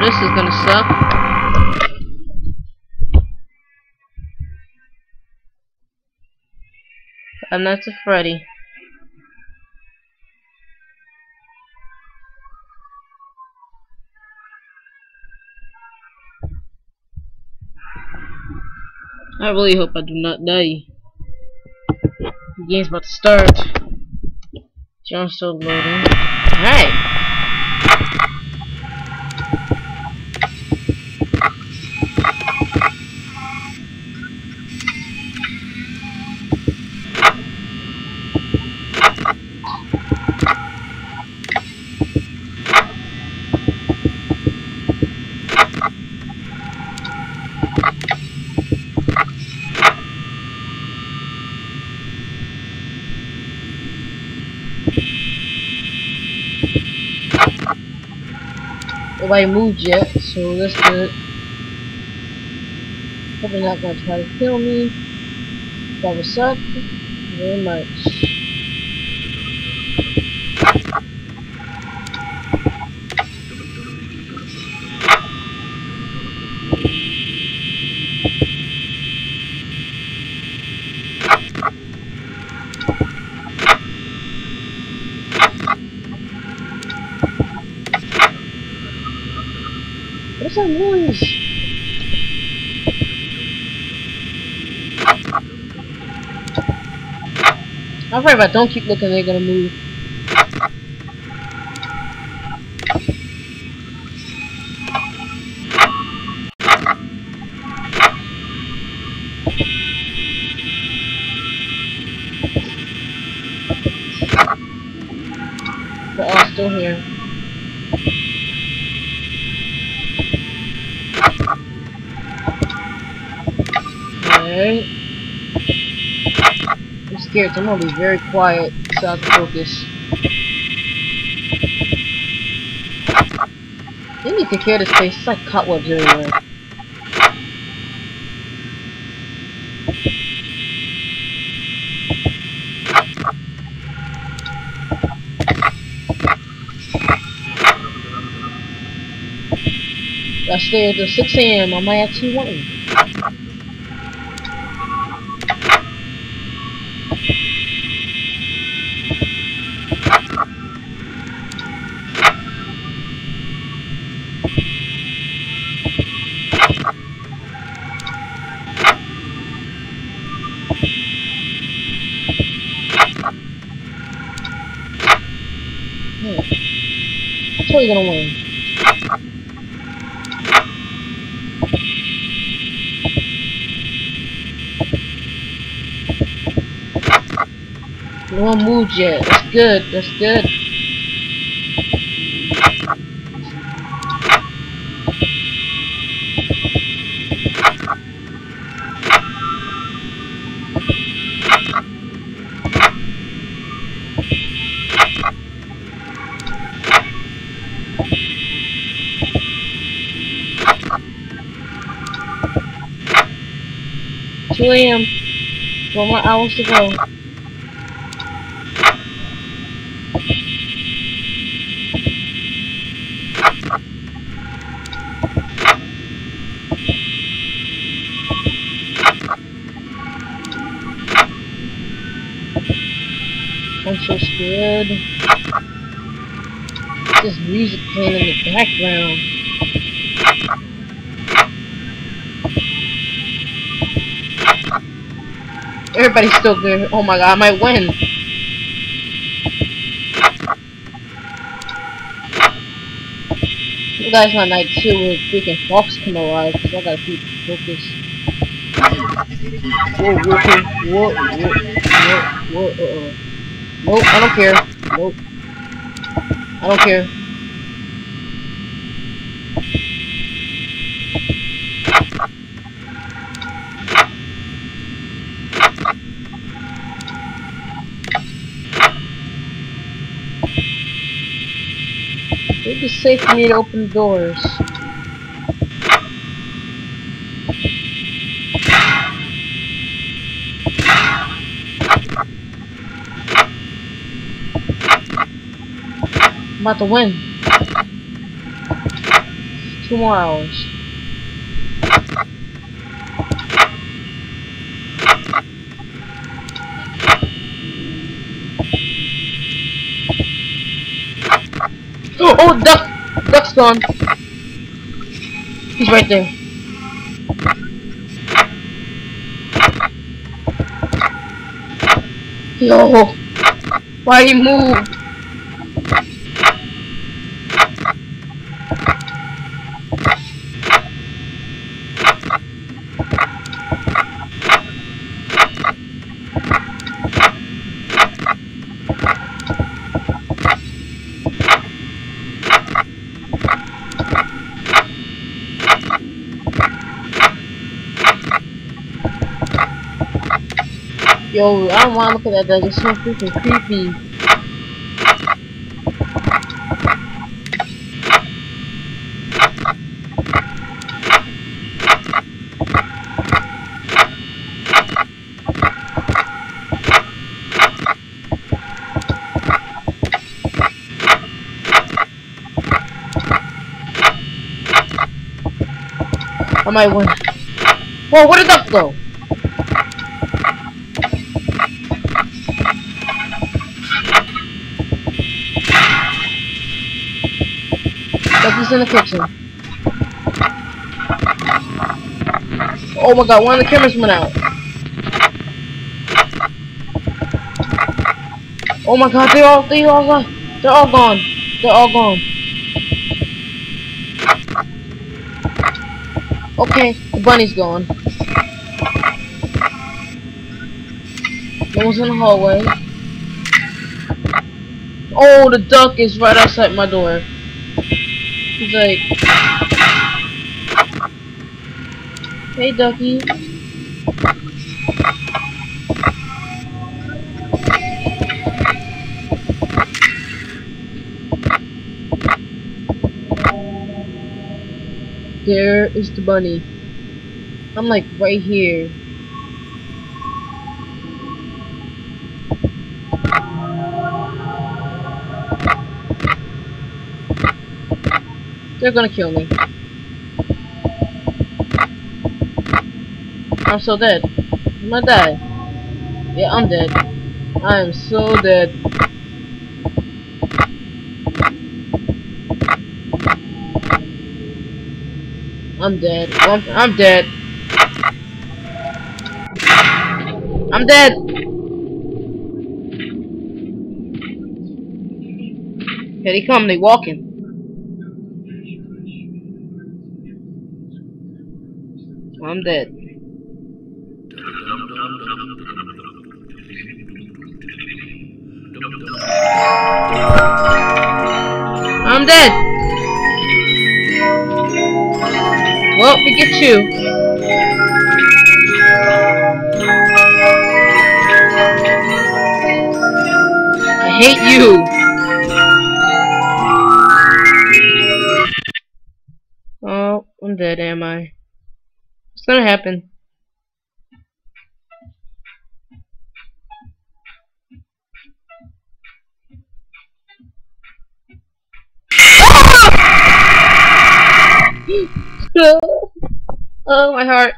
This is gonna suck. Five Nights a Freddy. I really hope I do not die. The game's about to start. John's still loading. Alright. Nobody moved yet, so that's good. Probably not gonna try to kill me. That would suck very much. That noise? If I don't keep looking, they're gonna move. They're all still here. Alright. I'm scared, so I'm gonna be very quiet so I can focus. They need to care this place. It's like cobwebs everywhere. I stay until 6 a.m. I might actually win. I'm gonna win. No one moved yet. That's good. That's good. Two a.m. Four more hours to go. I'm so scared. This music playing in the background. Everybody's still there. Oh my god, I might win. You guys on night two with freaking Fox come alive, because I gotta keep focused. Whoa, whoa, whoa, whoa, whoa, whoa, uh oh. Nope, I don't care. Nope. I don't care. It'd be safe for me to open the doors. I'm about to win. two more hours. Oh, duck! Duck's gone. He's right there. Yo! Why he moved? Yo, I don't wanna look at that dog, it's so freaking creepy. I might win. Whoa, where did that go? Ducky's in the kitchen. Oh my god, one of the cameras went out. Oh my god, they're all they all gone. They're all gone. They're all gone. Okay, the bunny's gone. No one's in the hallway. Oh, the duck is right outside my door. He's like, Hey, ducky. There is the bunny. I'm like right here. They're gonna kill me. I'm so dead. I'm I dead? Yeah, I'm dead. I am so dead. I'm dead. I'm, I'm dead. I'm dead. Here they come. They walking. I'm dead. I'm dead. Well, we get you. I hate you. Oh, I'm dead, am I? Gonna happen? oh, my heart.